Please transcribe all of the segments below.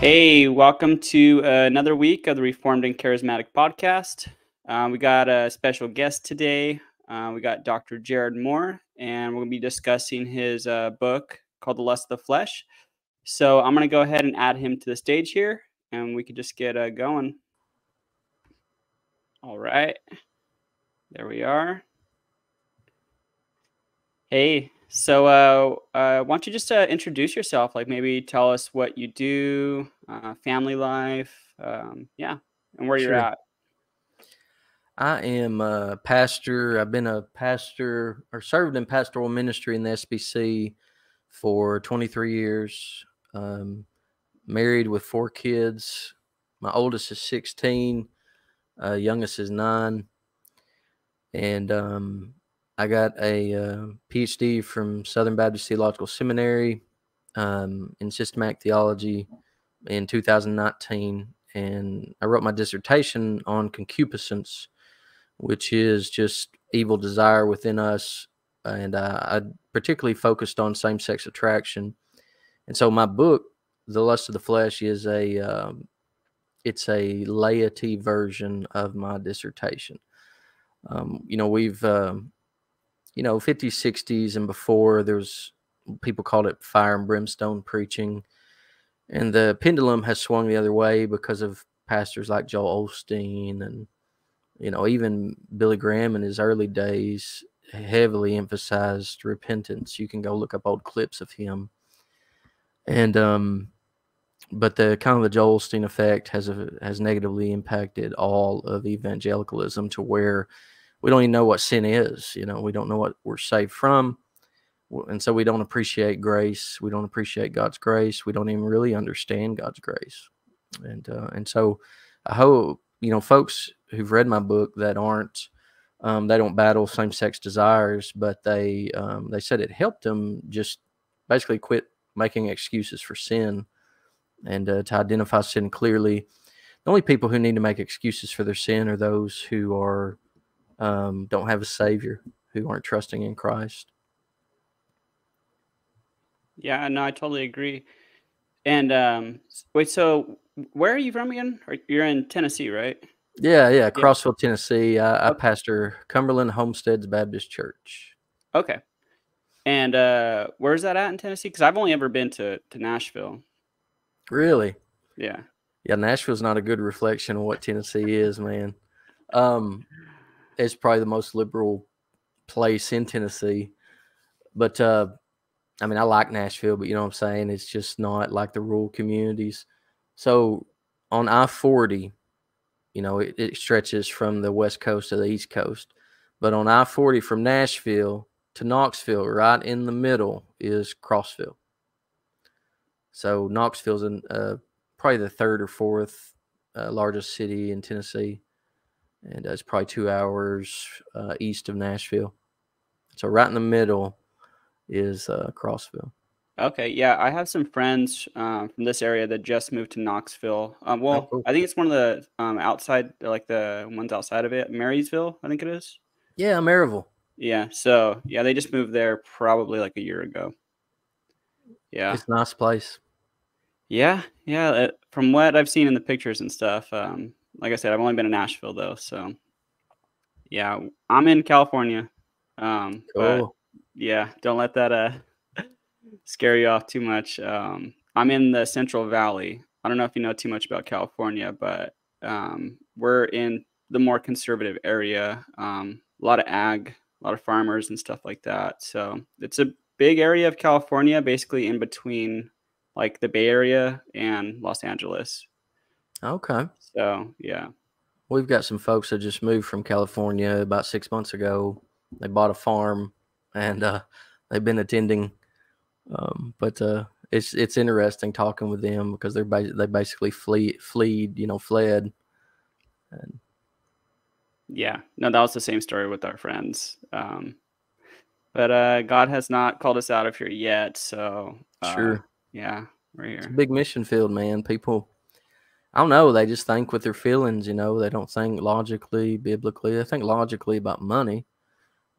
Hey, welcome to uh, another week of the Reformed and Charismatic podcast. Uh, we got a special guest today. Uh, we got Dr. Jared Moore, and we're going to be discussing his uh, book called The Lust of the Flesh. So I'm going to go ahead and add him to the stage here, and we can just get uh, going. All right. There we are. Hey, so, uh, uh, why don't you just uh, introduce yourself? Like, maybe tell us what you do, uh, family life, um, yeah, and where you're at. I am a pastor. I've been a pastor or served in pastoral ministry in the SBC for 23 years. Um, married with four kids. My oldest is 16, uh, youngest is nine. And um, I got a uh, PhD from Southern Baptist Theological Seminary um, in systematic theology in 2019. And I wrote my dissertation on concupiscence, which is just evil desire within us. And uh, I particularly focused on same sex attraction. And so my book, The Lust of the Flesh, is a um, it's a laity version of my dissertation. Um, you know, we've um, you know 50s, 60s, and before there's people called it fire and brimstone preaching, and the pendulum has swung the other way because of pastors like Joel Osteen and you know even Billy Graham in his early days heavily emphasized repentance. You can go look up old clips of him, and um, but the kind of the Joel Osteen effect has a, has negatively impacted all of evangelicalism to where we don't even know what sin is. You know, we don't know what we're saved from, and so we don't appreciate grace. We don't appreciate God's grace. We don't even really understand God's grace, and uh, and so I hope you know folks who've read my book that aren't um, they don't battle same sex desires, but they um, they said it helped them just basically quit making excuses for sin and uh, to identify sin clearly. The only people who need to make excuses for their sin are those who are um, don't have a savior, who aren't trusting in Christ. Yeah, no, I totally agree. And um, wait, so where are you from again? You're in Tennessee, right? Yeah, yeah, Crossville, Tennessee. I, I Okay. pastor Cumberland Homesteads Baptist Church. Okay. And uh, where's that at in Tennessee? Because I've only ever been to to Nashville. Really? Yeah. Yeah, Nashville's not a good reflection of what Tennessee is, man. Um, it's probably the most liberal place in Tennessee. But uh, I mean, I like Nashville, but you know what I'm saying? It's just not like the rural communities. So on I 40, you know, it, it stretches from the west coast to the east coast. But on I 40 from Nashville to Knoxville, right in the middle, is Crossville. So Knoxville's in, uh, probably the third or fourth uh, largest city in Tennessee. And uh, it's probably two hours uh, east of Nashville. So right in the middle is uh, Crossville. Okay, yeah, I have some friends um, from this area that just moved to Knoxville. Um, well, cool. I think it's one of the um, outside, like the ones outside of it, Marysville, I think it is. Yeah, Maryville. Yeah, so yeah, they just moved there probably like a year ago. Yeah, It's a nice place. yeah, yeah. uh, From what I've seen in the pictures and stuff, um, like I said, I've only been in Nashville though, so yeah, I'm in California. Um, but Cool. yeah, don't let that uh scare you off too much. Um, I'm in the Central Valley. I don't know if you know too much about California, but um, we're in the more conservative area. Um, a lot of ag, a lot of farmers and stuff like that. So it's a big area of California, basically in between like the Bay Area and Los Angeles. Okay. So yeah, We've got some folks that just moved from California about six months ago. They bought a farm and uh, they've been attending. Um, but uh, it's it's interesting talking with them because they're ba- they basically flee fleed you know fled. And yeah. No, that was the same story with our friends. Um, but uh, God has not called us out of here yet. So uh, Sure. yeah, we're it's a big mission field, man. People, I don't know. They just think with their feelings. You know, they don't think logically, biblically. They think logically about money,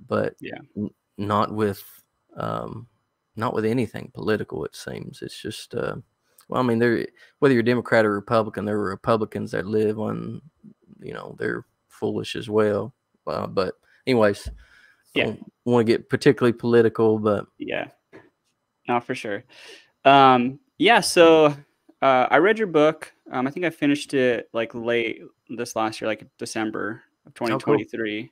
but Yeah. n- not with um, not with anything political. It seems it's just uh, Well, I mean, they're whether you're Democrat or Republican, there are Republicans that live on, you know, they're foolish as well. Uh, but anyways, yeah, want to get particularly political, but yeah, not for sure. Um, yeah, so uh, I read your book. Um, I think I finished it like late this last year, like December of 2023. Oh, cool.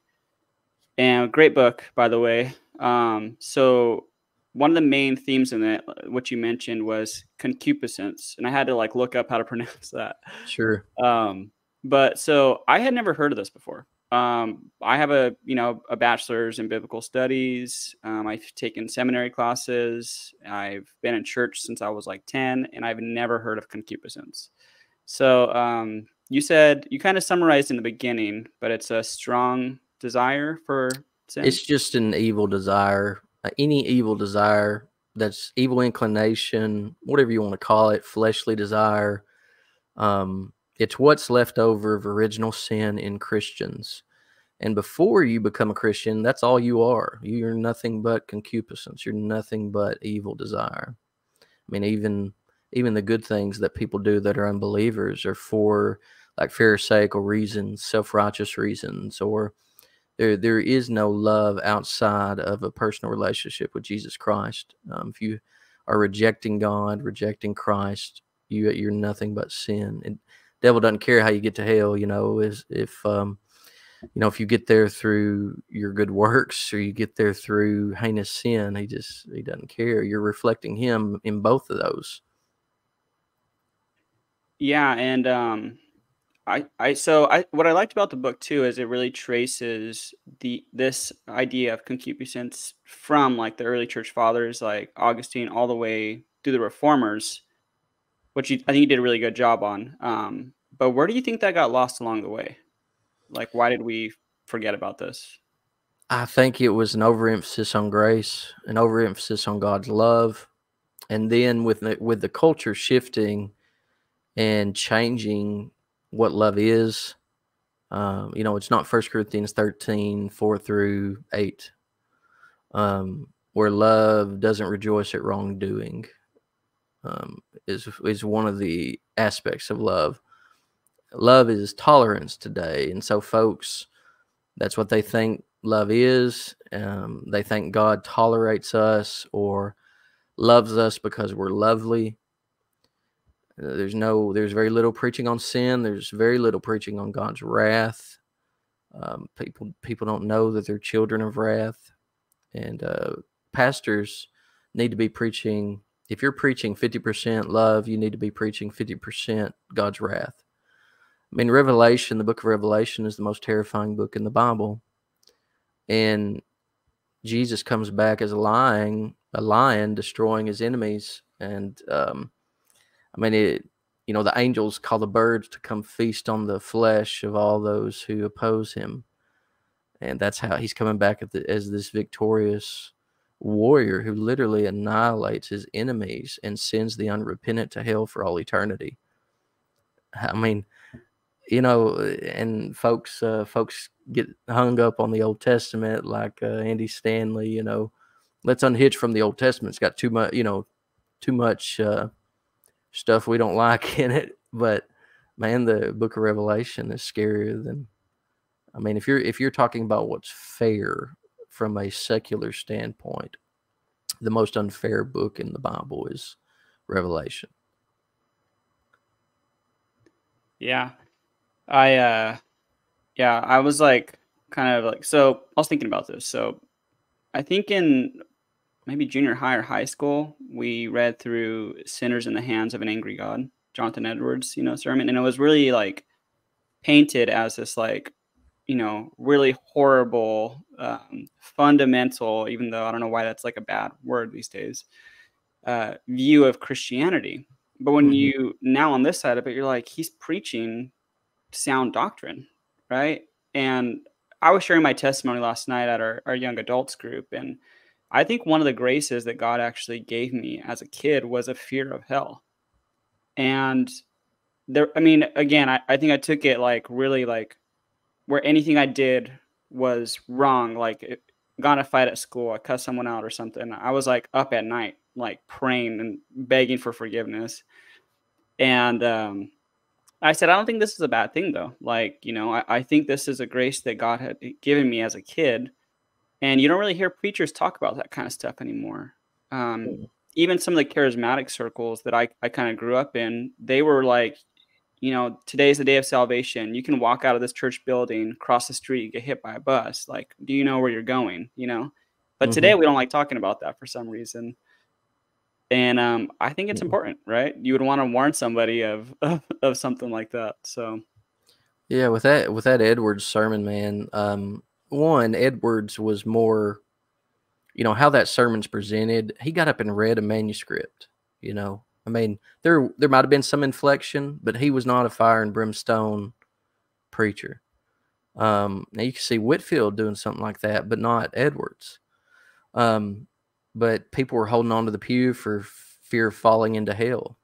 And great book, by the way. Um, so one of the main themes in it, what you mentioned, was concupiscence, and I had to like look up how to pronounce that. Sure. Um, but so I had never heard of this before. Um, I have a you know a bachelor's in biblical studies. Um, I've taken seminary classes. I've been in church since I was like ten, and I've never heard of concupiscence. So um, you said you kind of summarized in the beginning, but it's a strong desire for sin. It's just an evil desire. Uh, any evil desire that's evil inclination, whatever you want to call it, fleshly desire. Um, it's what's left over of original sin in Christians. And before you become a Christian, that's all you are. You're nothing but concupiscence. You're nothing but evil desire. I mean, even even the good things that people do that are unbelievers are for like pharisaical reasons, self-righteous reasons, or there there is no love outside of a personal relationship with Jesus Christ. Um, if you are rejecting God, rejecting Christ, you you're nothing but sin. And devil doesn't care how you get to hell. You know, is if um, you know if you get there through your good works or you get there through heinous sin, he just he doesn't care. You're reflecting him in both of those. Yeah, and um, I, I so I what I liked about the book too is it really traces the this idea of concupiscence from like the early church fathers like Augustine all the way through the reformers, which you, I think you did a really good job on. Um, but where do you think that got lost along the way? Like, why did we forget about this? I think it was an overemphasis on grace, an overemphasis on God's love, and then with the, with the culture shifting and changing what love is. Um, you know, it's not First Corinthians 13, 4 through 8, um, where love doesn't rejoice at wrongdoing, um, is, is one of the aspects of love. Love is tolerance today. And so, folks, that's what they think love is. Um, they think God tolerates us or loves us because we're lovely. Uh, there's no, there's very little preaching on sin. There's very little preaching on God's wrath. Um, people, people don't know that they're children of wrath, and uh, pastors need to be preaching. If you're preaching 50% love, you need to be preaching 50% God's wrath. I mean, Revelation, the book of Revelation, is the most terrifying book in the Bible, and Jesus comes back as a lion, a lion destroying his enemies, and um, I mean, it, you know, the angels call the birds to come feast on the flesh of all those who oppose him. And that's how he's coming back the, as this victorious warrior who literally annihilates his enemies and sends the unrepentant to hell for all eternity. I mean, you know, and folks, uh, folks get hung up on the Old Testament, like uh, Andy Stanley. You know, let's unhitch from the Old Testament. It's got too much, you know, too much uh, stuff we don't like in it. But man, the book of Revelation is scarier than I mean, if you're if you're talking about what's fair from a secular standpoint, the most unfair book in the Bible is Revelation. Yeah. I uh yeah, I was like kind of like so I was thinking about this. So I think in maybe junior high or high school, we read through Sinners in the Hands of an Angry God, Jonathan Edwards, you know, sermon. And it was really like painted as this like, you know, really horrible, um, fundamental, even though I don't know why that's like a bad word these days, uh, view of Christianity. But when mm-hmm. you now on this side of it, you're like, he's preaching sound doctrine, right? And I was sharing my testimony last night at our, our young adults group, and I think one of the graces that God actually gave me as a kid was a fear of hell. And there, I mean, again, I, I think I took it like really like where anything I did was wrong, like it, got a fight at school, I cut someone out or something. I was like up at night, like praying and begging for forgiveness. And um, I said, I don't think this is a bad thing though. Like, you know, I, I think this is a grace that God had given me as a kid. And you don't really hear preachers talk about that kind of stuff anymore. Um, mm. even some of the charismatic circles that I, I kind of grew up in, they were like, you know, today's the day of salvation. You can walk out of this church building, cross the street, get hit by a bus. Like, do you know where you're going? You know, but mm-hmm. today we don't like talking about that for some reason. And um, I think it's mm-hmm. important, right? You would want to warn somebody of, of, of something like that. So, yeah, with that with that Edwards sermon, man. Um, one Edwards was more, you know, how that sermon's presented. He got up and read a manuscript. You know, I mean, there there might have been some inflection, but he was not a fire and brimstone preacher. Um, now you can see Whitefield doing something like that, but not Edwards. Um, but people were holding on to the pew for fear of falling into hell.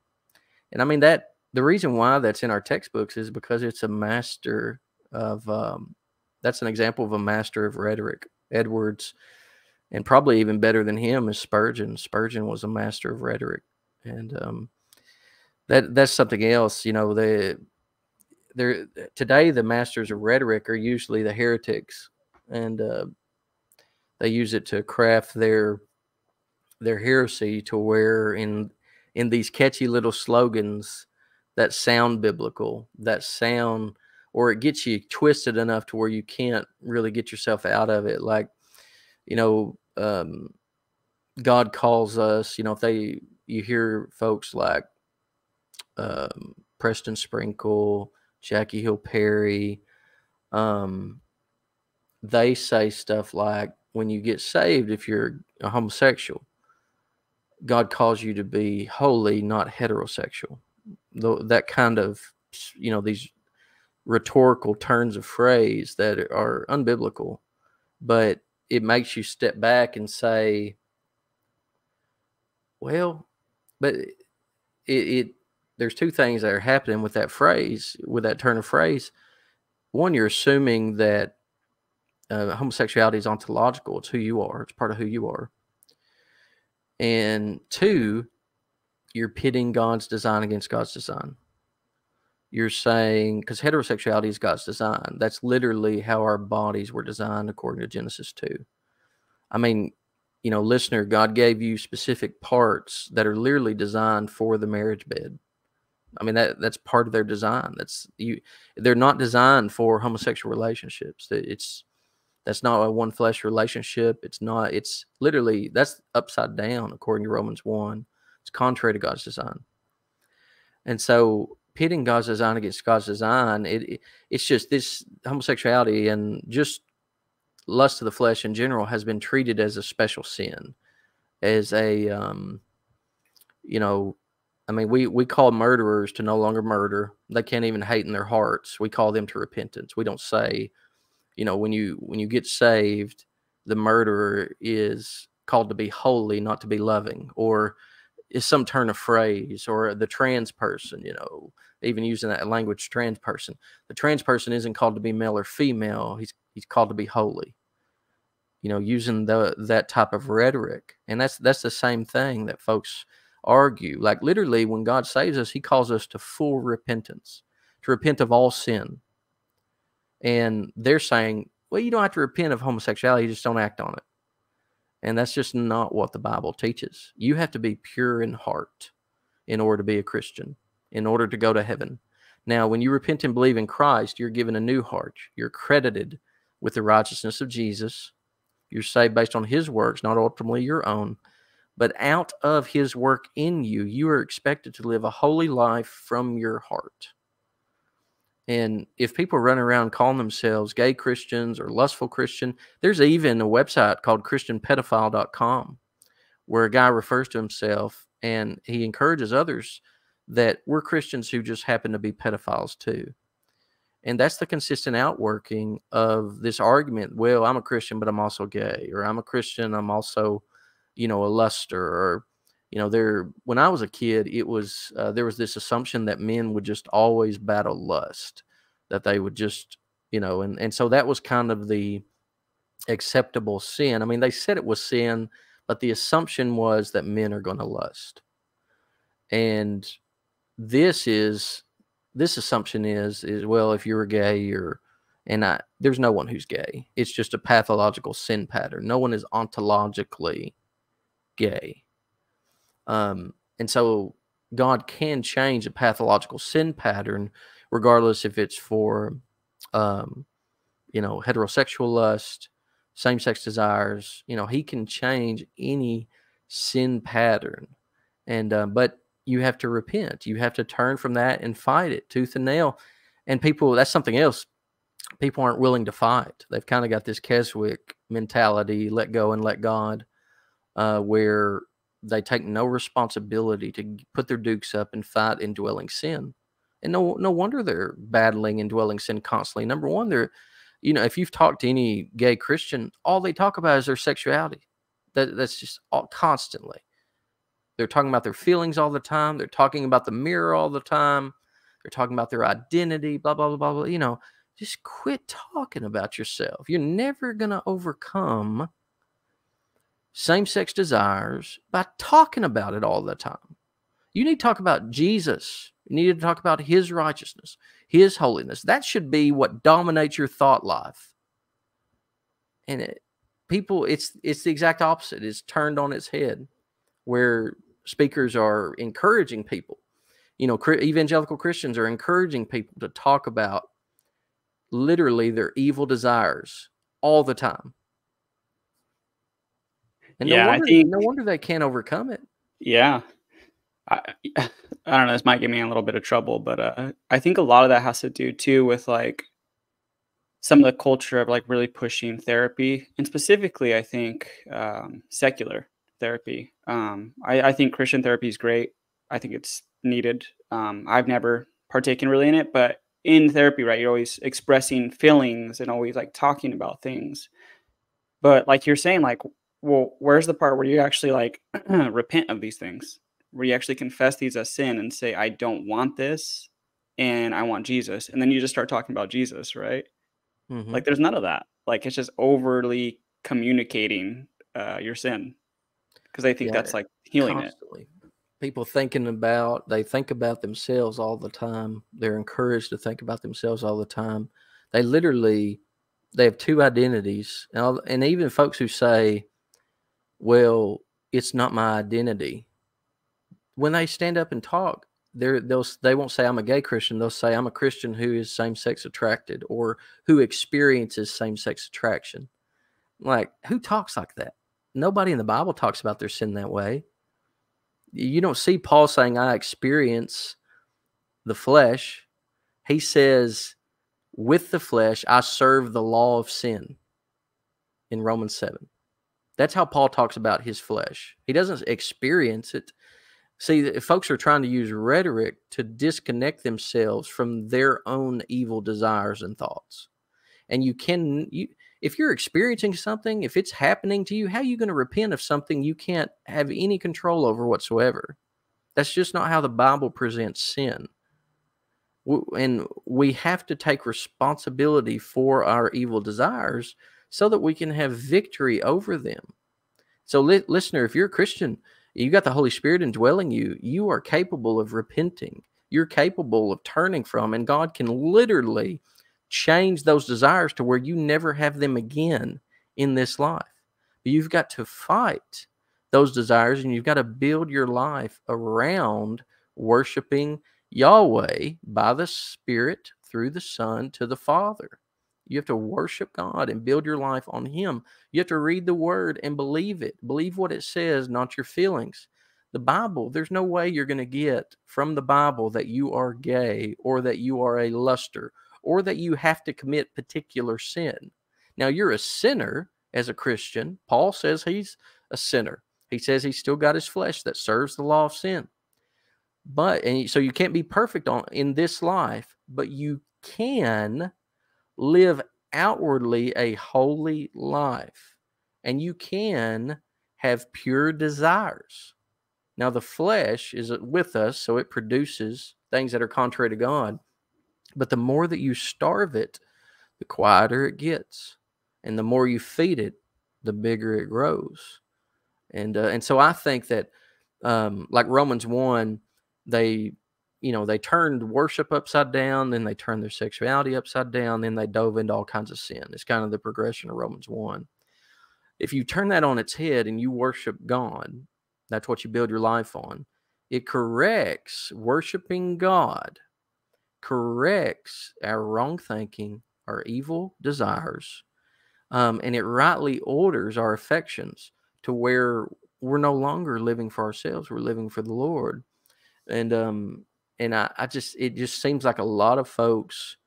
And I mean that the reason why that's in our textbooks is because it's a master of um, that's an example of a master of rhetoric. Edwards, and probably even better than him is Spurgeon. Spurgeon was a master of rhetoric and um, that that's something else. You know, the there today the masters of rhetoric are usually the heretics, and uh, they use it to craft their their heresy to where in in these catchy little slogans that sound biblical, that sound or it gets you twisted enough to where you can't really get yourself out of it. Like, you know, um, God calls us, you know, if they you hear folks like um, Preston Sprinkle, Jackie Hill Perry, um, they say stuff like, when you get saved, if you're a homosexual, God calls you to be holy, not heterosexual. That kind of, you know, these rhetorical turns of phrase that are unbiblical, but it makes you step back and say, well, but it, it there's two things that are happening with that phrase, with that turn of phrase. One, you're assuming that uh, homosexuality is ontological; it's who you are, it's part of who you are. And two, you're pitting God's design against God's design. You're saying because heterosexuality is God's design. That's literally how our bodies were designed according to Genesis two. I mean, you know, listener, God gave you specific parts that are literally designed for the marriage bed. I mean that that's part of their design. That's you. They're not designed for homosexual relationships. It's that's not a one flesh relationship. It's not. It's literally that's upside down according to Romans one. It's contrary to God's design. And so pitting God's design against God's design, it, it it's just this homosexuality and just lust of the flesh in general has been treated as a special sin, as a um, you know, I mean, we we call murderers to no longer murder. They can't even hate in their hearts. We call them to repentance. We don't say, you know, when you when you get saved, the murderer is called to be holy, not to be loving, or is some turn of phrase, or the trans person, you know, even using that language, trans person. The trans person isn't called to be male or female. He's he's called to be holy you know using the that type of rhetoric and that's that's the same thing that folks argue like literally when god saves us he calls us to full repentance to repent of all sin and they're saying well you don't have to repent of homosexuality you just don't act on it and that's just not what the bible teaches you have to be pure in heart in order to be a christian in order to go to heaven now when you repent and believe in christ you're given a new heart you're credited with the righteousness of Jesus. You're saved based on his works, not ultimately your own. But out of his work in you, you are expected to live a holy life from your heart. And if people run around calling themselves gay Christians or lustful Christian, there's even a website called ChristianPedophile.com where a guy refers to himself and he encourages others that we're Christians who just happen to be pedophiles too. And that's the consistent outworking of this argument. Well, I'm a Christian, but I'm also gay, or I'm a Christian, I'm also, you know, a luster, or, you know, there. When I was a kid, it was uh, there was this assumption that men would just always battle lust, that they would just, you know, and and so that was kind of the acceptable sin. I mean, they said it was sin, but the assumption was that men are going to lust, and this is this assumption is is well if you're gay or and I, there's no one who's gay. It's just a pathological sin pattern. No one is ontologically gay. Um, and so God can change a pathological sin pattern, regardless if it's for, um, you know, heterosexual lust, same sex desires. You know, He can change any sin pattern. And, uh, but you have to repent. You have to turn from that and fight it tooth and nail. And people, that's something else people aren't willing to fight. They've kind of got this Keswick mentality, let go and let God, uh, where they take no responsibility to put their dukes up and fight indwelling sin. And no, no wonder they're battling indwelling sin constantly. Number one, they're, you know, if you've talked to any gay Christian, all they talk about is their sexuality. That that's just all constantly. They're talking about their feelings all the time. They're talking about the mirror all the time. They're talking about their identity, blah blah blah blah. blah. You know, just quit talking about yourself. You're never going to overcome same sex desires by talking about it all the time. You need to talk about Jesus. You need to talk about his righteousness, his holiness. That should be what dominates your thought life. And it, people, it's it's the exact opposite. It's turned on its head, where speakers are encouraging people. You know, evangelical Christians are encouraging people to talk about literally their evil desires all the time. And yeah, no wonder, I think, no wonder they can't overcome it. Yeah. I, I don't know. This might get me a little bit of trouble, but uh, I think a lot of that has to do too with like some of the culture of like really pushing therapy, and specifically, I think um, secular therapy. Um, I, I, think Christian therapy is great. I think it's needed. Um, I've never partaken really in it, but in therapy, right, you're always expressing feelings and always like talking about things. But like you're saying, like, well, where's the part where you actually like repent of these things? Where you actually confess these as sin and say, I don't want this and I want Jesus. And then you just start talking about Jesus, right? Mm-hmm. Like there's none of that. Like it's just overly communicating uh, your sin because they think yeah, that's like healing constantly. it people thinking about they think about themselves all the time they're encouraged to think about themselves all the time they literally they have two identities and, and even folks who say well it's not my identity when they stand up and talk they're, they'll they won't say I'm a gay Christian. They'll say I'm a Christian who is same sex attracted or who experiences same sex attraction. Like who talks like that? Nobody in the Bible talks about their sin that way you don't see Paul saying, I experience the flesh. He says, with the flesh, I serve the law of sin in Romans 7. That's how Paul talks about his flesh. He doesn't experience it. See, folks are trying to use rhetoric to disconnect themselves from their own evil desires and thoughts. And you can, you, if you're experiencing something, if it's happening to you, how are you going to repent of something you can't have any control over whatsoever? That's just not how the Bible presents sin. And we have to take responsibility for our evil desires so that we can have victory over them. So, li- listener, if you're a Christian, you got the Holy Spirit indwelling you, you are capable of repenting. You're capable of turning from, and God can literally change those desires to where you never have them again in this life. But you've got to fight those desires and you've got to build your life around worshiping Yahweh by the Spirit through the Son to the Father. You have to worship God and build your life on Him. You have to read the Word and believe it. Believe what it says, not your feelings. The Bible, there's no way you're going to get from the Bible that you are gay or that you are a luster or that you have to commit particular sin. Now, you're a sinner as a Christian. Paul says he's a sinner. He says he's still got his flesh that serves the law of sin. But and so you can't be perfect on in this life, but you can live outwardly a holy life. And you can have pure desires. Now the flesh is with us, so it produces things that are contrary to God. But the more that you starve it, the quieter it gets. And the more you feed it, the bigger it grows. And uh, and so I think that um, like Romans 1, they you know, they turned worship upside down, then they turned their sexuality upside down, then they dove into all kinds of sin. It's kind of the progression of Romans 1. If you turn that on its head and you worship God, that's what you build your life on. It corrects worshiping God, corrects our wrong thinking, our evil desires, um, and it rightly orders our affections to where we're no longer living for ourselves; we're living for the Lord. And um, and I, I just it just seems like a lot of folks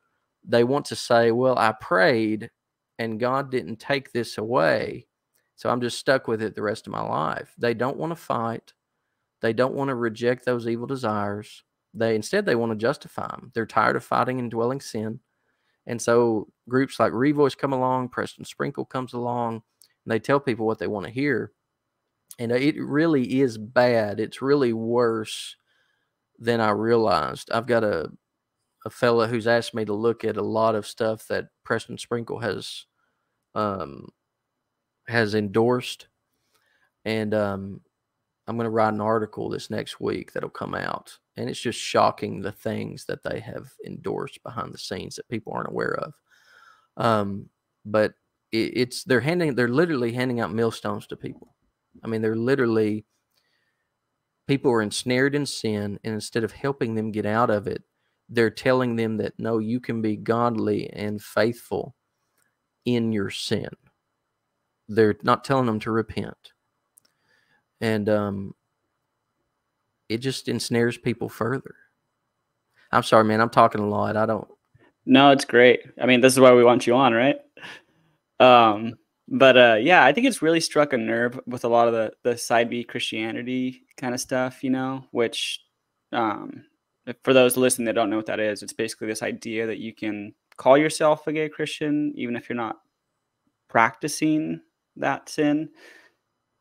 they want to say, well, I prayed and God didn't take this away. So I'm just stuck with it the rest of my life. They don't want to fight. They don't want to reject those evil desires. They instead they want to justify them. They're tired of fighting indwelling sin. And so groups like Revoice come along, Preston Sprinkle comes along, and they tell people what they want to hear. And it really is bad. It's really worse than I realized. I've got a a fella who's asked me to look at a lot of stuff that Preston Sprinkle has um has endorsed, and um, I'm going to write an article this next week that'll come out, and it's just shocking the things that they have endorsed behind the scenes that people aren't aware of. Um, but it, it's they're handing they're literally handing out millstones to people. I mean, they're literally people are ensnared in sin and instead of helping them get out of it they're telling them that no you can be godly and faithful in your sin. They're not telling them to repent. And um it just ensnares people further. I'm sorry man i'm talking a lot. I don't no it's great. I mean this is why we want you on right? Um but uh, yeah, I think it's really struck a nerve with a lot of the the side B Christianity kind of stuff, you know, which um, for those listening that don't know what that is, it's basically this idea that you can call yourself a gay Christian even if you're not practicing that sin,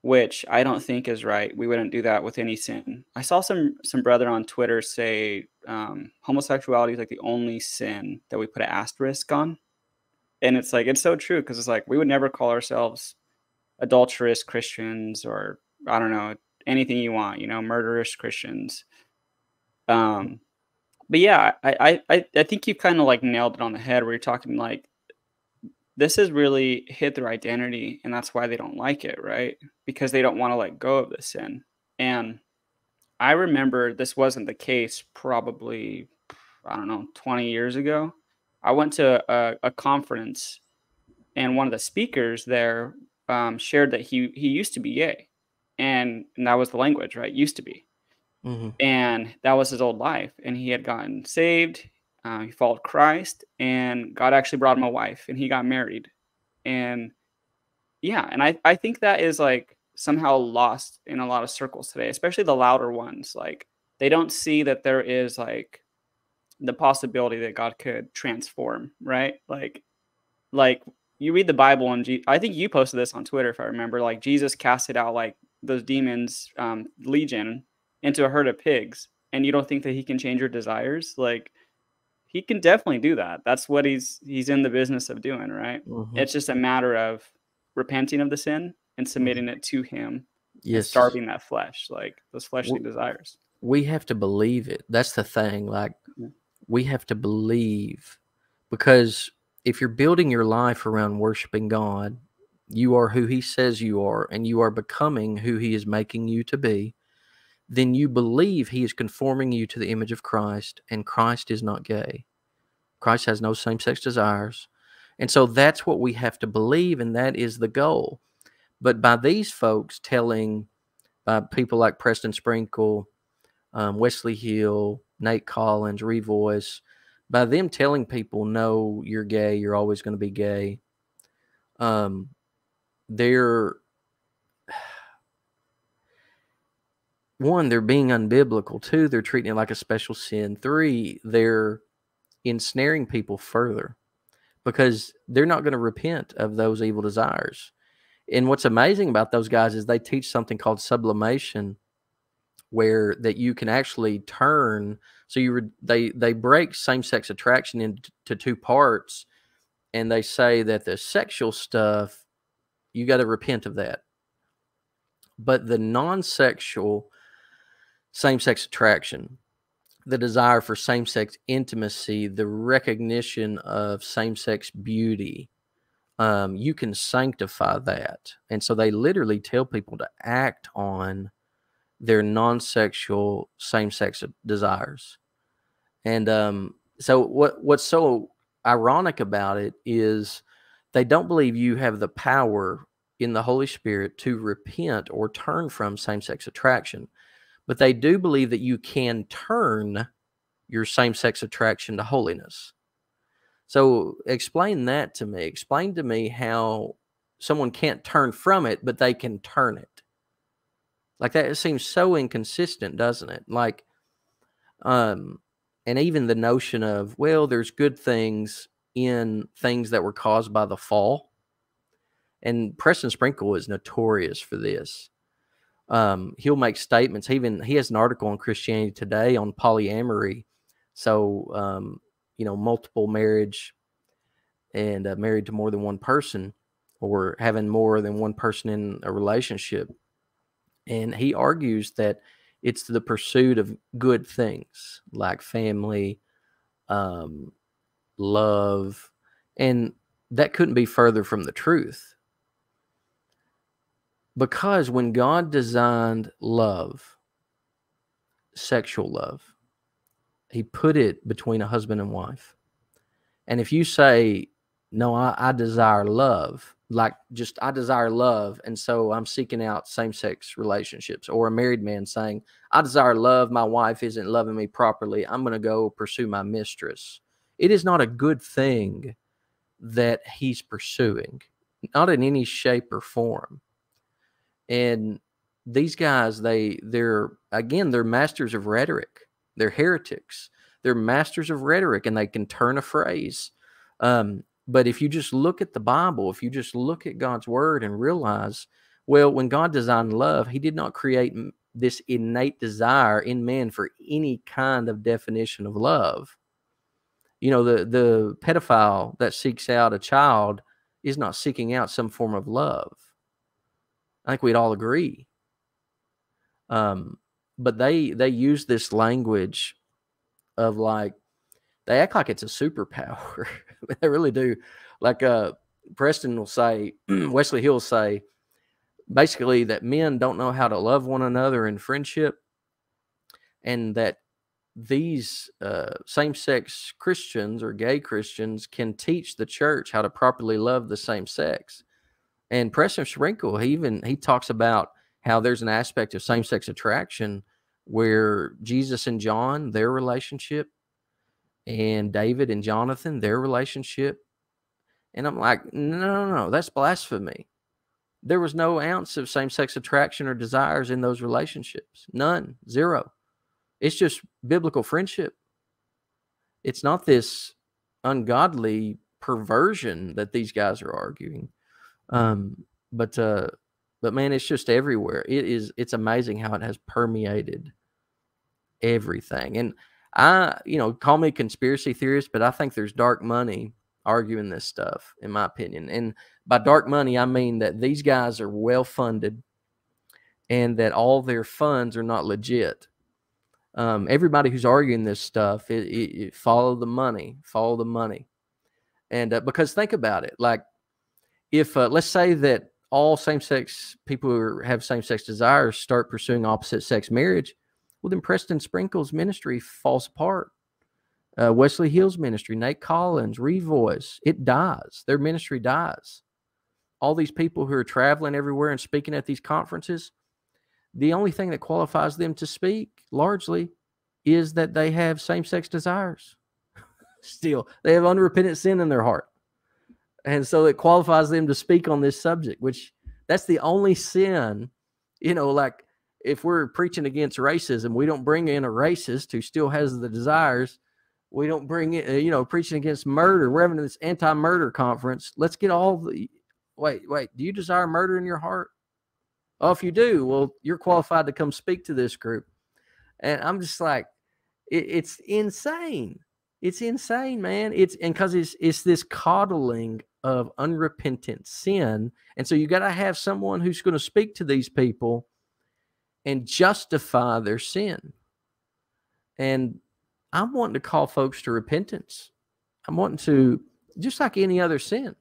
which I don't think is right. We wouldn't do that with any sin. I saw some some brother on Twitter say um, homosexuality is like the only sin that we put an asterisk on and it's like it's so true because it's like we would never call ourselves adulterous Christians or I don't know anything you want, you know, murderous Christians. Um, but yeah, I I I think you kind of like nailed it on the head where you're talking like this has really hit their identity and that's why they don't like it, right? Because they don't want to let go of the sin. And I remember this wasn't the case probably I don't know 20 years ago I went to a, a conference, and one of the speakers there um, shared that he he used to be gay, and, and that was the language, right? Used to be, mm-hmm. and that was his old life, and he had gotten saved. Uh, he followed Christ, and God actually brought him a wife, and he got married, and yeah, and I I think that is like somehow lost in a lot of circles today, especially the louder ones. Like they don't see that there is like the possibility that God could transform, right? Like, like you read the Bible and G- I think you posted this on Twitter if I remember. Like Jesus casted out like those demons, um, legion, into a herd of pigs, and you don't think that he can change your desires? Like, he can definitely do that. That's what he's he's in the business of doing, right? Mm-hmm. It's just a matter of repenting of the sin and mm-hmm. submitting it to him. Yes, starving that flesh, like those fleshly we, desires. We have to believe it. That's the thing. Like we have to believe because if you're building your life around worshiping God, you are who He says you are, and you are becoming who He is making you to be, then you believe He is conforming you to the image of Christ, and Christ is not gay. Christ has no same sex desires. And so that's what we have to believe, and that is the goal. But by these folks telling, by people like Preston Sprinkle, um, Wesley Hill, Nate Collins, Revoice, by them telling people, no, you're gay, you're always going to be gay, um, they're one, they're being unbiblical. Two, they're treating it like a special sin. Three, they're ensnaring people further because they're not going to repent of those evil desires. And what's amazing about those guys is they teach something called sublimation where that you can actually turn so you re, they they break same-sex attraction into two parts and they say that the sexual stuff you got to repent of that but the non-sexual same-sex attraction the desire for same sex intimacy, the recognition of same sex beauty, um, you can sanctify that. And so they literally tell people to act on their non sexual same sex desires. And um, so what what's so ironic about it is they don't believe you have the power in the Holy Spirit to repent or turn from same sex attraction, but they do believe that you can turn your same sex attraction to holiness. So explain that to me. Explain to me how someone can't turn from it, but they can turn it. Like that it seems so inconsistent, doesn't it? Like um and even the notion of, well, there's good things in things that were caused by the fall. And Preston Sprinkle is notorious for this. Um, he'll make statements. Even he has an article on Christianity Today on polyamory. So um, you know, multiple marriage and uh, married to more than one person, or having more than one person in a relationship. And he argues that it's the pursuit of good things like family, um, love, and that couldn't be further from the truth. Because when God designed love, sexual love, he put it between a husband and wife. And if you say, No, I, I desire love, like just I desire love, and so I'm seeking out same sex relationships, or a married man saying, I desire love, my wife isn't loving me properly, I'm going to go pursue my mistress. It is not a good thing that he's pursuing, not in any shape or form. And these guys, they they're again, they're masters of rhetoric. They're heretics. They're masters of rhetoric, and they can turn a phrase. Um, but if you just look at the Bible, if you just look at God's word and realize, well, when God designed love, he did not create this innate desire in man for any kind of definition of love. You know, the the pedophile that seeks out a child is not seeking out some form of love. I think we'd all agree. Um, but they they use this language of like they act like it's a superpower. they really do. Like uh, Preston will say, Wesley Hill will say, basically that men don't know how to love one another in friendship, and that these uh, same-sex Christians or gay Christians can teach the church how to properly love the same sex. And Preston Sprinkle, he even he talks about how there's an aspect of same-sex attraction where Jesus and John, their relationship, and David and Jonathan, their relationship. And I'm like, no, no, no, that's blasphemy. There was no ounce of same sex attraction or desires in those relationships. None, zero. It's just biblical friendship. It's not this ungodly perversion that these guys are arguing. Um, but uh, but man, it's just everywhere. It is. It's amazing how it has permeated everything. And I, you know, call me conspiracy theorist, but I think there's dark money arguing this stuff, in my opinion. And by dark money, I mean that these guys are well funded and that all their funds are not legit. Um, everybody who's arguing this stuff, it, it, it follow the money, follow the money. And uh, because think about it, like if uh, let's say that all same-sex people who have same-sex desires start pursuing opposite-sex marriage, well, then Preston Sprinkle's ministry falls apart. Uh, Wesley Hill's ministry, Nate Collins, Revoice, it dies. Their ministry dies. All these people who are traveling everywhere and speaking at these conferences, the only thing that qualifies them to speak largely is that they have same sex desires. Still, they have unrepentant sin in their heart. And so it qualifies them to speak on this subject, which that's the only sin, you know, like if we're preaching against racism, we don't bring in a racist who still has the desires. We don't bring in, you know, preaching against murder. We're having this anti-murder conference. Let's get all the. Wait, wait. Do you desire murder in your heart? Oh, if you do, well, you're qualified to come speak to this group. And I'm just like, it, it's insane. It's insane, man. It's and because it's it's this coddling of unrepentant sin, and so you got to have someone who's going to speak to these people and justify their sin. And I'm wanting to call folks to repentance. I'm wanting to, just like any other sin,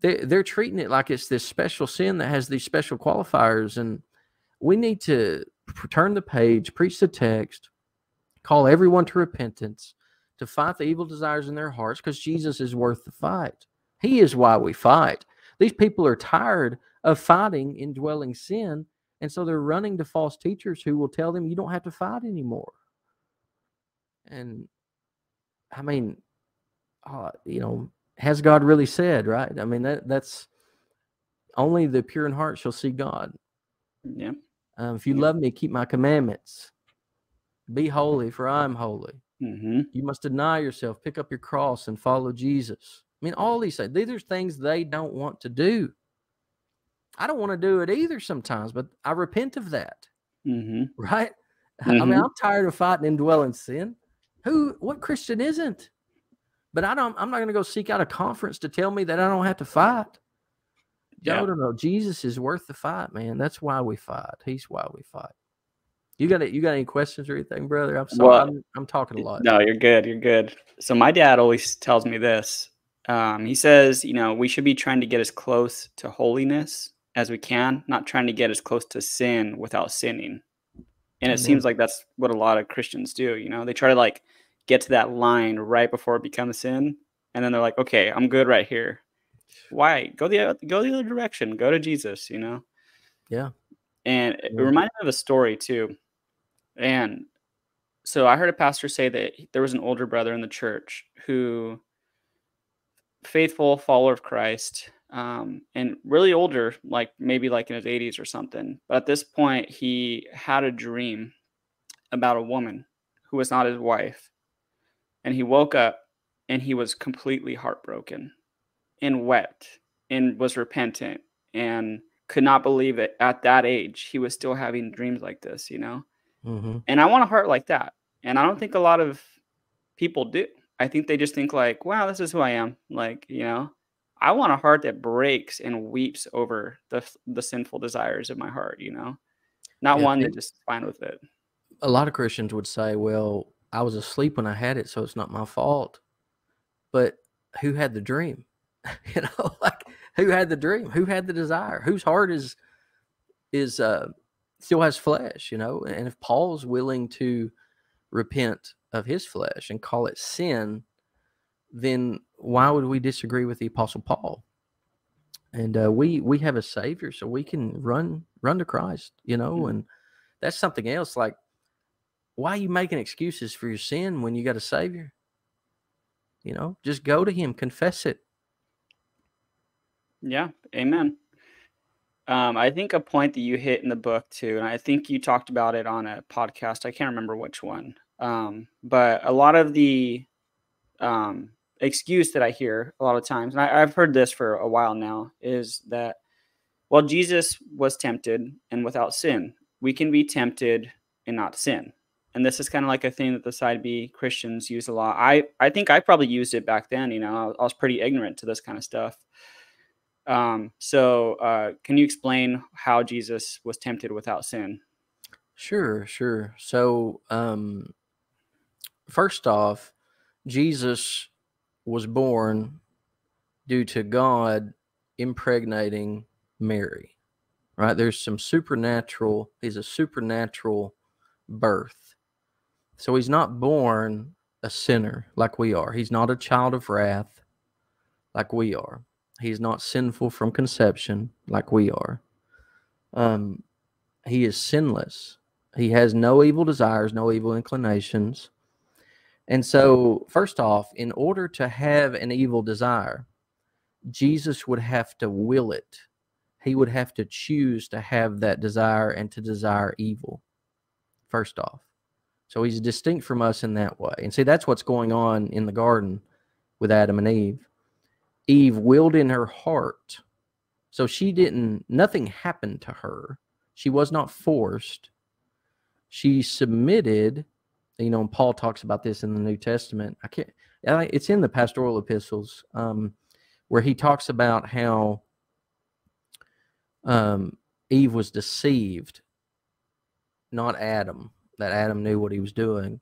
they, they're treating it like it's this special sin that has these special qualifiers. And we need to turn the page, preach the text, call everyone to repentance, to fight the evil desires in their hearts, because Jesus is worth the fight. He is why we fight. These people are tired of fighting indwelling sin. And so they're running to false teachers who will tell them you don't have to fight anymore. And I mean, uh, you know, has God really said, right? I mean, that that's only the pure in heart shall see God. Yeah. Um, if you love me, keep my commandments. Be holy, for I am holy. Mm-hmm. You must deny yourself, pick up your cross, and follow Jesus. I mean, all these things. These are things they don't want to do. I don't want to do it either sometimes, but I repent of that. Mm-hmm. Right? I mean, Mhm. I'm tired of fighting indwelling sin. Who, what Christian isn't? But I don't, I'm not going to go seek out a conference to tell me that I don't have to fight. Yeah. No, no, no. Jesus is worth the fight, man. That's why we fight. He's why we fight. You got it? You got any questions or anything, brother? I'm sorry. Well, I'm, I'm talking a lot. No, you're good. You're good. So my dad always tells me this. Um, he says, you know, we should be trying to get as close to holiness as we can, not trying to get as close to sin without sinning. And it Amen. seems like that's what a lot of Christians do. You know, they try to like get to that line right before it becomes sin, and then they're like, okay, I'm good right here. Why go the go the other direction? Go to Jesus. You know. Yeah. And it Yeah. reminded me of a story too. And so I heard a pastor say that there was an older brother in the church who, faithful follower of Christ, um, and really older, like maybe like in his 80s or something. But at this point, he had a dream about a woman who was not his wife. And he woke up and he was completely heartbroken and wept and was repentant and could not believe that at that age he was still having dreams like this, you know? hmm And I want a heart like that. And I don't think a lot of people do. I think they just think like, wow, this is who I am. Like, you know, I want a heart that breaks and weeps over the the sinful desires of my heart, you know? Not Yeah, one that just fine with it. A lot of Christians would say, well, I was asleep when I had it, so it's not my fault. But who had the dream? you know, like who had the dream? Who had the desire? Whose heart is is uh still has flesh, you know? And if Paul's willing to repent of his flesh and call it sin, then why would we disagree with the apostle Paul? And uh, we we have a savior, so we can run run to Christ, you know, Mhm. and that's something else. Like, why are you making excuses for your sin when you got a savior? You know, just go to him, confess it. Yeah, amen. Um, I think a point that you hit in the book too, and I think you talked about it on a podcast. I can't remember which one. Um, but a lot of the um, excuse that I hear a lot of times, and I, I've heard this for a while now, is that well, Jesus was tempted and without sin. We can be tempted and not sin. And this is kind of like a thing that the side B Christians use a lot. I, I think I probably used it back then. You know, I was, pretty ignorant to this kind of stuff. Um, so, uh, can you explain how Jesus was tempted without sin? Sure, sure. So, um, first off, Jesus was born due to God impregnating Mary, right? There's some supernatural, he's a supernatural birth. So, he's not born a sinner like we are, he's not a child of wrath like we are. He's not sinful from conception like we are. Um, he is sinless. He has no evil desires, no evil inclinations. And so, first off, in order to have an evil desire, Jesus would have to will it. He would have to choose to have that desire and to desire evil, first off. So, he's distinct from us in that way. And see, that's what's going on in the garden with Adam and Eve. Eve willed in her heart. So she didn't, nothing happened to her. She was not forced. She submitted. You know, and Paul talks about this in the New Testament. I can't, it's in the pastoral epistles um, where he talks about how um, Eve was deceived, not Adam, that Adam knew what he was doing.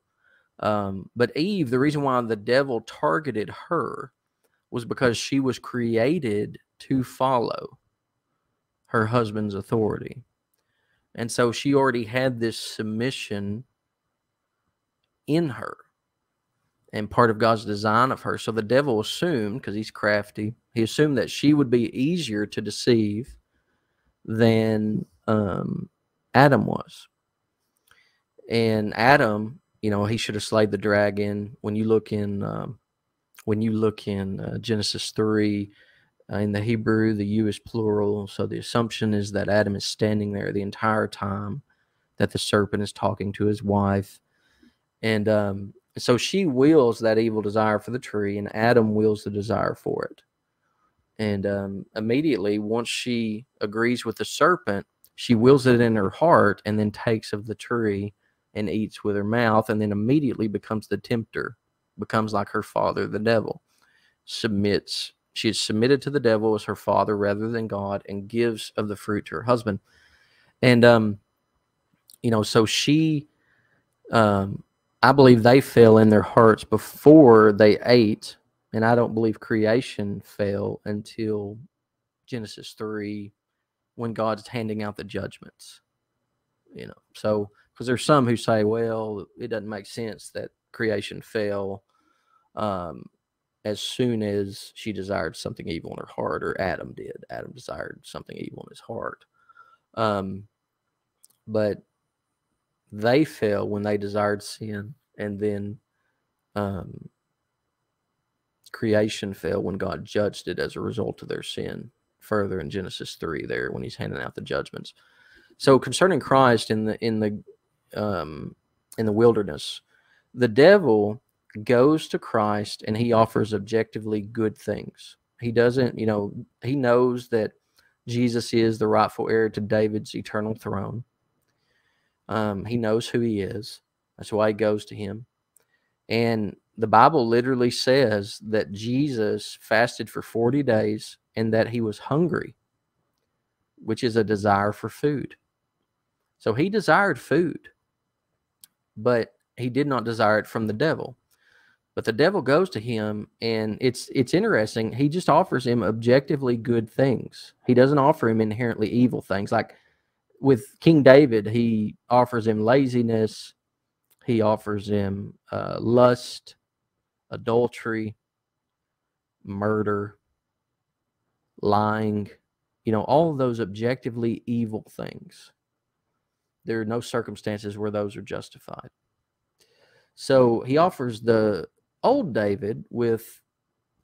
Um, but Eve, the reason why the devil targeted her was because she was created to follow her husband's authority. And so she already had this submission in her and part of God's design of her. So the devil assumed, because he's crafty, he assumed that she would be easier to deceive than um, Adam was. And Adam, you know, he should have slayed the dragon. When you look in, um, when you look in uh, Genesis three, uh, in the Hebrew, the "you" is plural, so the assumption is that Adam is standing there the entire time that the serpent is talking to his wife, and um, so she wills that evil desire for the tree, and Adam wills the desire for it. And um, immediately, once she agrees with the serpent, she wills it in her heart and then takes of the tree and eats with her mouth, and then immediately becomes the tempter, becomes like her father, the devil, submits. She is submitted to the devil as her father rather than God, and gives of the fruit to her husband. And um, you know, so she, um, I believe they fell in their hearts before they ate, and I don't believe creation fell until Genesis three, when God's handing out the judgments. You know, so because there's some who say, well, it doesn't make sense that creation fell um, as soon as she desired something evil in her heart, or Adam did. Adam desired something evil in his heart. Um, but they fell when they desired sin, and then um, creation fell when God judged it as a result of their sin. Further in Genesis three, there when He's handing out the judgments. So concerning Christ in the in the um, in the wilderness, the devil goes to Christ and he offers objectively good things. He doesn't, you know, he knows that Jesus is the rightful heir to David's eternal throne. Um, he knows who he is. That's why he goes to him. And the Bible literally says that Jesus fasted for 40 days and that he was hungry, which is a desire for food. So he desired food, but he did not desire it from the devil. But the devil goes to him, and it's it's interesting. He just offers him objectively good things. He doesn't offer him inherently evil things. Like with King David, he offers him laziness. He offers him uh, lust, adultery, murder, lying. You know, all those objectively evil things. There are no circumstances where those are justified. So he offers the old David with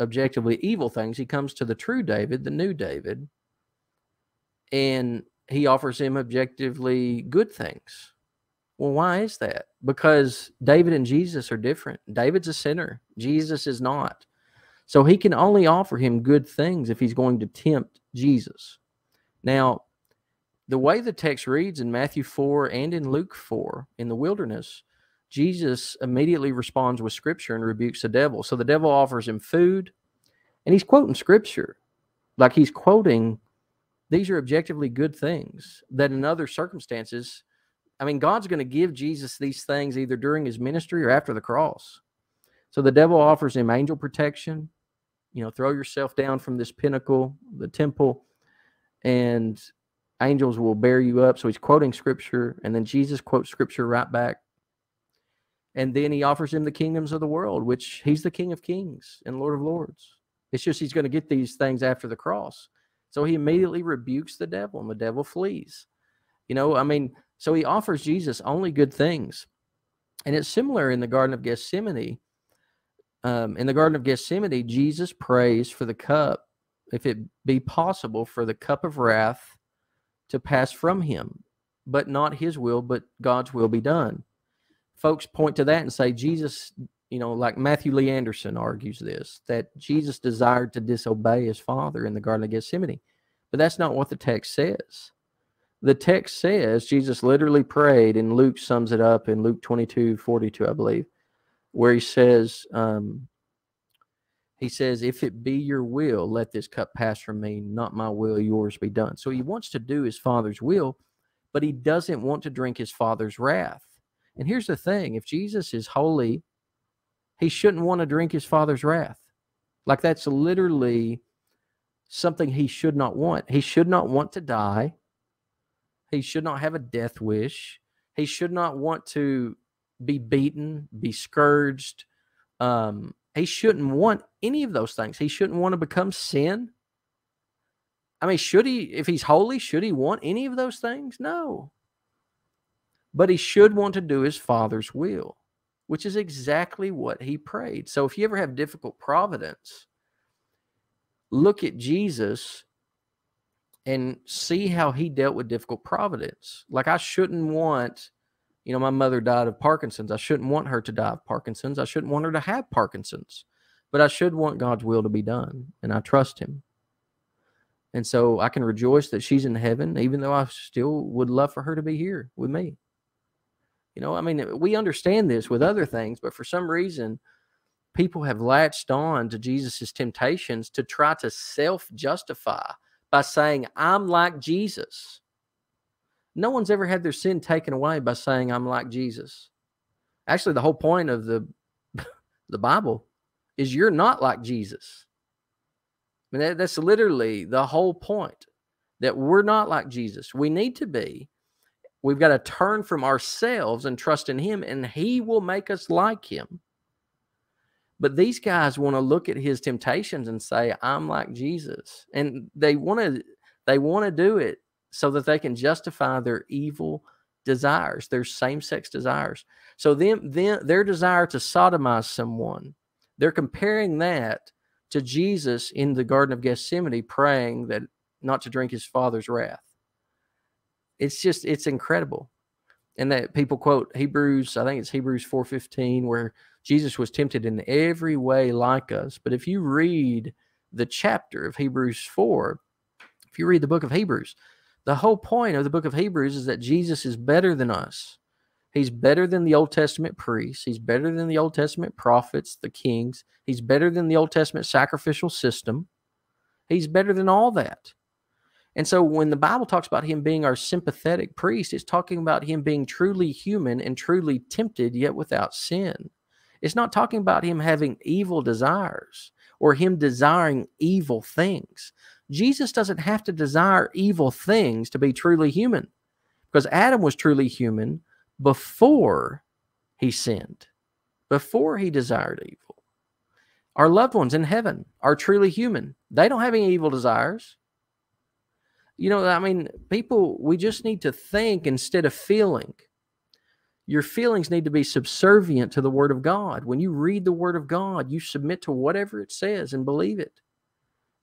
objectively evil things. He comes to the true David, the new David, and he offers him objectively good things. Well, why is that? Because David and Jesus are different. David's a sinner, Jesus is not. So he can only offer him good things if he's going to tempt Jesus. Now, the way the text reads in Matthew 4 and in Luke 4 in the wilderness, Jesus immediately responds with scripture and rebukes the devil. So the devil offers him food, and he's quoting scripture. Like he's quoting, these are objectively good things that in other circumstances, I mean, God's going to give Jesus these things either during his ministry or after the cross. So the devil offers him angel protection. You know, throw yourself down from this pinnacle, the temple, and angels will bear you up. So he's quoting scripture, and then Jesus quotes scripture right back and then he offers him the kingdoms of the world, which he's the King of Kings and Lord of Lords. It's just he's going to get these things after the cross. So he immediately rebukes the devil, and the devil flees. You know, I mean, so he offers Jesus only good things. And it's similar in the Garden of Gethsemane. Um, in the Garden of Gethsemane, Jesus prays for the cup, if it be possible, for the cup of wrath to pass from him, but not his will, but God's will be done folks point to that and say Jesus, you know, like Matthew Lee Anderson argues this, that Jesus desired to disobey his father in the Garden of Gethsemane. But that's not what the text says. The text says Jesus literally prayed, and Luke sums it up in Luke 22 42, I believe, where he says, um, he says, If it be your will, let this cup pass from me, not my will, yours be done. So he wants to do his father's will, but he doesn't want to drink his father's wrath. And here's the thing if Jesus is holy he shouldn't want to drink his father's wrath. Like that's literally something he should not want. He should not want to die. He should not have a death wish. He should not want to be beaten, be scourged. Um, he shouldn't want any of those things. He shouldn't want to become sin. I mean, should he, if he's holy, should he want any of those things? No. But he should want to do his father's will, which is exactly what he prayed. So if you ever have difficult providence, look at Jesus and see how he dealt with difficult providence. Like I shouldn't want, you know, my mother died of Parkinson's. I shouldn't want her to die of Parkinson's. I shouldn't want her to have Parkinson's. But I should want God's will to be done, and I trust him. And so I can rejoice that she's in heaven, even though I still would love for her to be here with me. You know, I mean, we understand this with other things, but for some reason, people have latched on to Jesus's temptations to try to self justify by saying, I'm like Jesus. No one's ever had their sin taken away by saying, I'm like Jesus. Actually, the whole point of the, the Bible is you're not like Jesus. I mean, that, that's literally the whole point that we're not like Jesus. We need to be. We've got to turn from ourselves and trust in Him, and He will make us like Him. But these guys want to look at His temptations and say, "I'm like Jesus," and they want to they want to do it so that they can justify their evil desires, their same-sex desires. So then, then their desire to sodomize someone, they're comparing that to Jesus in the Garden of Gethsemane praying that not to drink his father's wrath. It's just it's incredible. And that people quote Hebrews, I think it's Hebrews 4:15 where Jesus was tempted in every way like us. But if you read the chapter of Hebrews 4, if you read the book of Hebrews, the whole point of the book of Hebrews is that Jesus is better than us. He's better than the Old Testament priests. He's better than the Old Testament prophets, the kings. He's better than the Old Testament sacrificial system. He's better than all that. And so when the Bible talks about him being our sympathetic priest, it's talking about him being truly human and truly tempted, yet without sin. It's not talking about him having evil desires or him desiring evil things. Jesus doesn't have to desire evil things to be truly human because Adam was truly human before he sinned, before he desired evil. Our loved ones in heaven are truly human. They don't have any evil desires. You know, I mean, people, we just need to think instead of feeling. Your feelings need to be subservient to the Word of God. When you read the Word of God, you submit to whatever it says and believe it.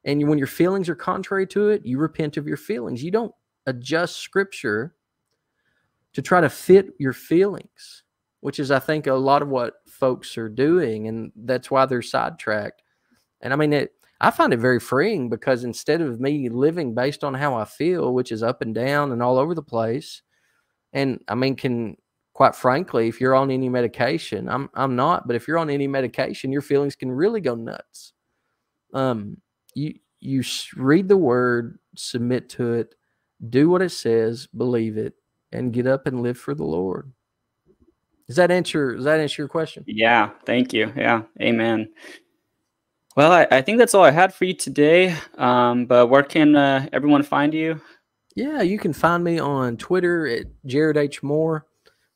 And when your feelings are contrary to it, you repent of your feelings. You don't adjust Scripture to try to fit your feelings, which is, I think, a lot of what folks are doing. And that's why they're sidetracked. And I mean, it, I find it very freeing because instead of me living based on how I feel, which is up and down and all over the place, and I mean, can quite frankly, if you're on any medication, I'm I'm not, but if you're on any medication, your feelings can really go nuts. Um, you you read the word, submit to it, do what it says, believe it, and get up and live for the Lord. Does that answer does that answer your question? Yeah, thank you. Yeah, amen. Well, I, I think that's all I had for you today. Um, but where can uh, everyone find you? Yeah, you can find me on Twitter at Jared H. Moore.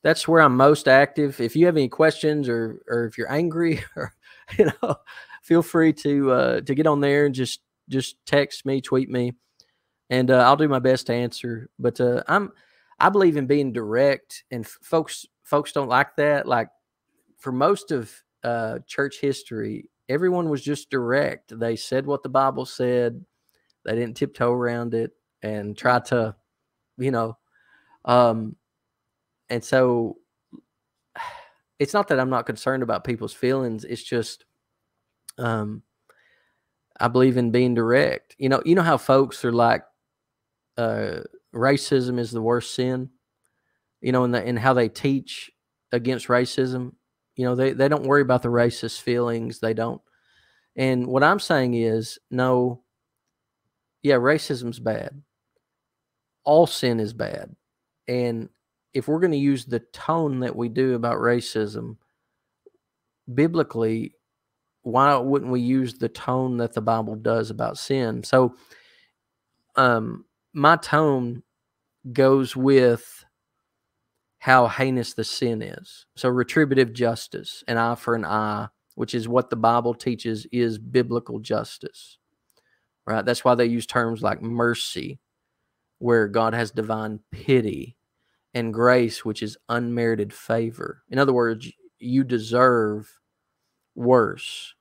That's where I'm most active. If you have any questions or or if you're angry or you know, feel free to uh, to get on there and just just text me, tweet me, and uh, I'll do my best to answer. But uh, I'm I believe in being direct, and folks folks don't like that. Like for most of uh, church history, everyone was just direct. They said what the Bible said. They didn't tiptoe around it and try to, you know, um, and so it's not that I'm not concerned about people's feelings. It's just, um, I believe in being direct. You know, you know how folks are like, uh, racism is the worst sin, you know, and the, and how they teach against racism. You know, they, they don't worry about the racist feelings. They don't. And what I'm saying is, no, yeah, racism's bad. All sin is bad. And if we're going to use the tone that we do about racism, biblically, why wouldn't we use the tone that the Bible does about sin? So, um, my tone goes with how heinous the sin is. So, retributive justice, an eye for an eye, which is what the Bible teaches is biblical justice, right? That's why they use terms like mercy, where God has divine pity, and grace, which is unmerited favor. In other words, you deserve worse.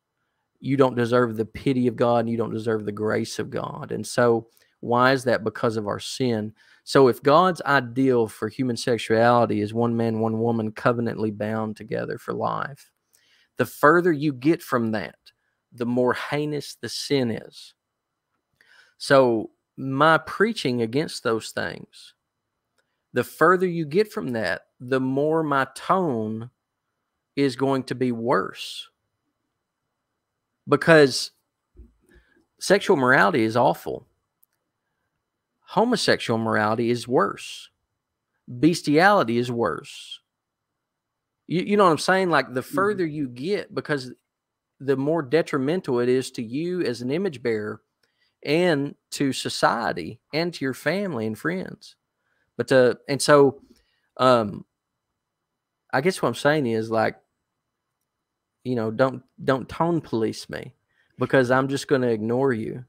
You don't deserve the pity of God and you don't deserve the grace of God. And so, why is that? Because of our sin. So, if God's ideal for human sexuality is one man, one woman covenantly bound together for life, the further you get from that, the more heinous the sin is. So, my preaching against those things, the further you get from that, the more my tone is going to be worse because sexual morality is awful. Homosexual morality is worse. Bestiality is worse. You, you know what I'm saying? Like the mm-hmm. further you get, because the more detrimental it is to you as an image bearer and to society and to your family and friends. But uh, and so um I guess what I'm saying is like you know, don't don't tone police me because I'm just going to ignore you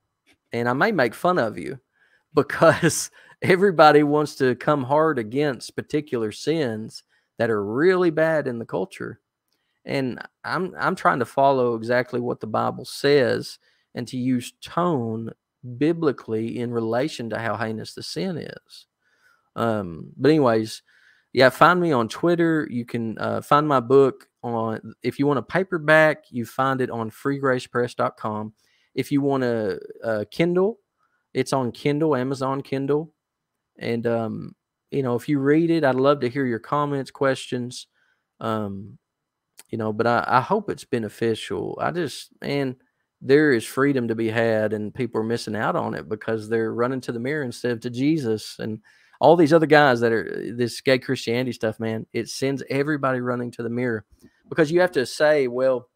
and I may make fun of you because everybody wants to come hard against particular sins that are really bad in the culture. And I'm I'm trying to follow exactly what the Bible says and to use tone biblically in relation to how heinous the sin is. Um, but anyways, yeah, find me on Twitter. You can uh, find my book on if you want a paperback, you find it on freegracepress.com. If you want a, a Kindle, it's on Kindle, Amazon Kindle. And um, you know, if you read it, I'd love to hear your comments, questions. Um, you know, but I, I hope it's beneficial. I just man, there is freedom to be had, and people are missing out on it because they're running to the mirror instead of to Jesus. And all these other guys that are this gay Christianity stuff, man, it sends everybody running to the mirror because you have to say, well,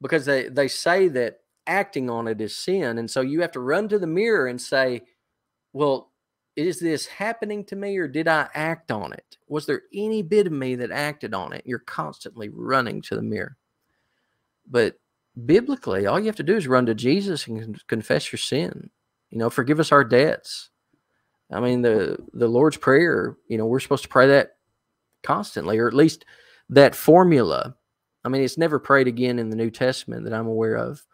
because they, they say that acting on it is sin. And so you have to run to the mirror and say, well, is this happening to me or did I act on it? Was there any bit of me that acted on it? You're constantly running to the mirror. But biblically, all you have to do is run to Jesus and confess your sin. You know, forgive us our debts. I mean, the the Lord's Prayer, you know, we're supposed to pray that constantly, or at least that formula. I mean, it's never prayed again in the New Testament that I'm aware of,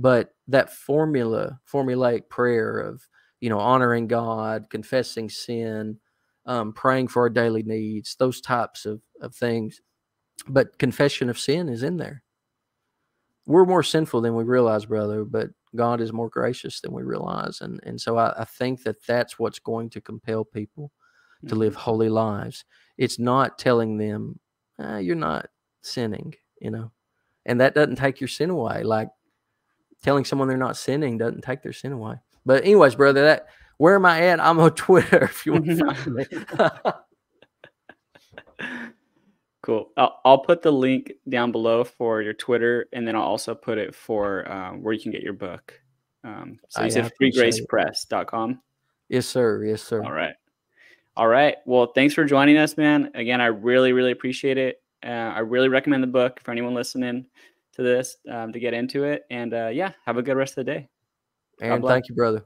but that formula, formulaic prayer of, you know, honoring God, confessing sin, um, praying for our daily needs, those types of, of things. But confession of sin is in there. We're more sinful than we realize, brother, but God is more gracious than we realize. And, and so I, I think that that's what's going to compel people to live mm-hmm. holy lives. It's not telling them uh, you're not sinning, you know, and that doesn't take your sin away. Like telling someone they're not sinning doesn't take their sin away. But anyways, brother, that where am I at? I'm on Twitter if you want to find me. cool. I'll, I'll, put the link down below for your Twitter, and then I'll also put it for um, where you can get your book. Um, so you said freegracepress.com. Yes, sir. Yes, sir. All right. All right. Well, thanks for joining us, man. Again, I really, really appreciate it. Uh, I really recommend the book for anyone listening to this um, to get into it. And uh, yeah, have a good rest of the day. And thank you, brother.